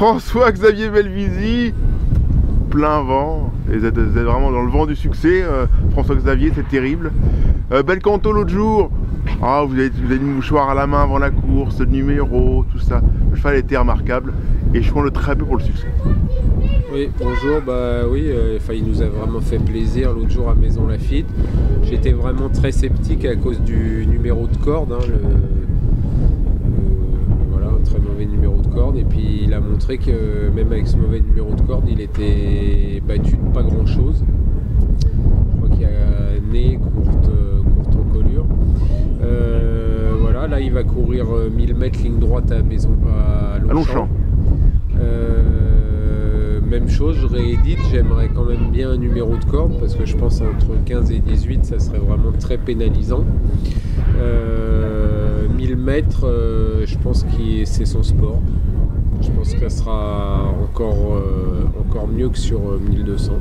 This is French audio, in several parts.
François-Xavier Belvisi, plein vent. Vous êtes, vraiment dans le vent du succès. euh, François-Xavier, c'est terrible. Euh, Belcanto l'autre jour. Ah, vous avez, vous avez mouchoir à la main avant la course, le numéro, tout ça. Le cheval était remarquable. Et je compte très peu pour le succès. Oui, bonjour, bah oui, euh, il nous a vraiment fait plaisir l'autre jour à Maison Lafitte. J'étais vraiment très sceptique à cause du numéro de corde, hein, le, le- voilà, très mauvais numéro corde. Et puis il a montré que même avec ce mauvais numéro de corde, il était battu de pas grand chose. Je crois qu'il a nez courte, courte encolure. Euh, voilà, là il va courir euh, 1000 mètres ligne droite à Maison à Longchamp. Longchamp. Euh, même chose, je réédite, j'aimerais quand même bien un numéro de corde parce que je pense entre 15 et 18 ça serait vraiment très pénalisant. Euh, 1000 mètres, euh, je pense que c'est son sport. Je pense que ça sera encore, euh, encore mieux que sur euh, 1200.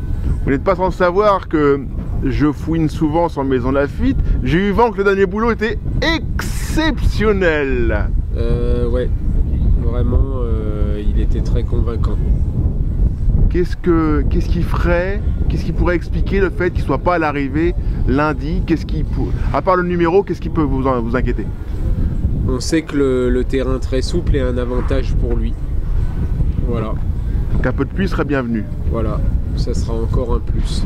Vous n'êtes pas sans savoir que je fouine souvent sur Maison Lafitte. J'ai eu vent que le dernier boulot était exceptionnel. Euh, ouais, vraiment, euh, il était très convaincant. Qu'est-ce que qu'est-ce qui ferait, qu'est-ce qui pourrait expliquer le fait qu'il soit pas à l'arrivée lundi? Qu'est-ce qui, à part le numéro, qu'est-ce qui peut vous, vous inquiéter? On sait que le, le terrain très souple est un avantage pour lui. Voilà, Donc un peu de pluie serait bienvenu. voilà, ça sera encore un plus.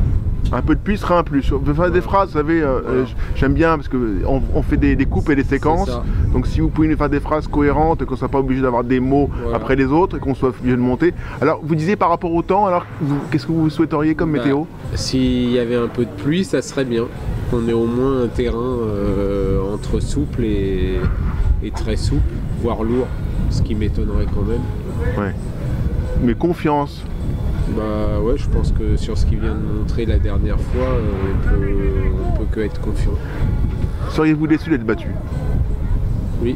Un peu de pluie serait un plus. Vous faire des phrases, vous savez, euh, Voilà. euh, j'aime bien parce que on, on fait des, des coupes et des séquences. Donc si vous pouvez nous faire des phrases cohérentes, qu'on soit pas obligé d'avoir des mots Voilà. après les autres et qu'on soit obligé de monter. Alors vous disiez par rapport au temps, alors qu'est-ce que vous souhaiteriez comme Bah, météo? S'il y avait un peu de pluie, ça serait bien. Qu'on ait au moins un terrain euh, entre souple et, et très souple, voire lourd, ce qui m'étonnerait quand même. Ouais. Mais confiance. Bah ouais, je pense que sur ce qu'il vient de montrer la dernière fois, euh, on, peut, on peut que être confiant. Seriez-vous déçu d'être battu? Oui,